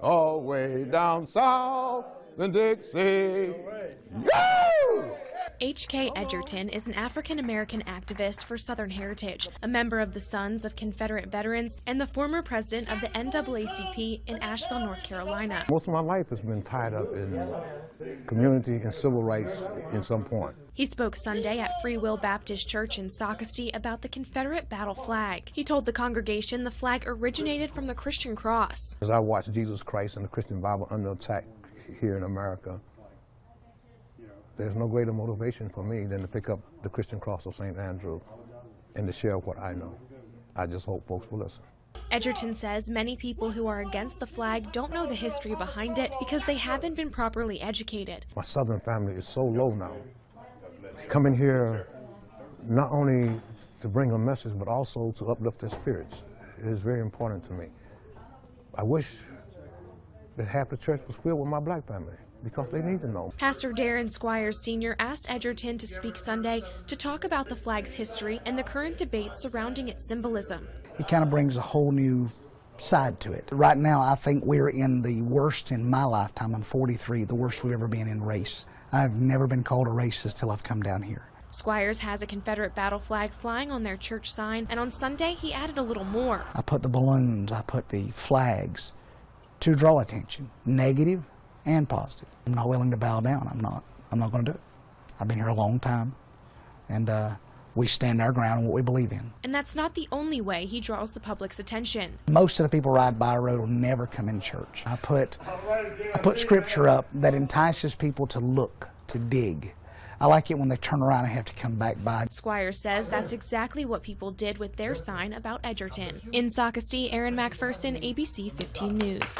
all the way down south in Dixie. Woo! H.K. Edgerton is an African American activist for Southern Heritage, a member of the Sons of Confederate Veterans, and the former president of the NAACP in Asheville, North Carolina. Most of my life has been tied up in community and civil rights in some point. He spoke Sunday at Free Will Baptist Church in Socastee about the Confederate battle flag. He told the congregation the flag originated from the Christian cross. As I watch Jesus Christ and the Christian Bible under attack here in America, there's no greater motivation for me than to pick up the Christian cross of St. Andrew and to share what I know. I just hope folks will listen. Edgerton says many people who are against the flag don't know the history behind it because they haven't been properly educated. My southern family is so low now. Coming here not only to bring a message, but also to uplift their spirits is very important to me. I wish that half the church was filled with my black family because they need to know. Pastor Darren Squires Sr. asked Edgerton to speak Sunday to talk about the flag's history and the current debate surrounding its symbolism. It kind of brings a whole new side to it. Right now, I think we're in the worst in my lifetime. I'm 43, the worst we've ever been in race. I've never been called a racist till I've come down here. Squires has a Confederate battle flag flying on their church sign, and on Sunday he added a little more. I put the balloons, I put the flags to draw attention, negative and positive. I'm not willing to bow down. I'm not. I'm not going to do it. I've been here a long time, and uh, we stand our ground on what we believe in. And that's not the only way he draws the public's attention. Most of the people ride by a road will never come in church. I put, I put scripture up that entices people to look, to dig. I like it when they turn around and have to come back by. Squires says that's exactly what people did with their sign about Edgerton. In Socastee, Aaron McPherson, ABC 15 News.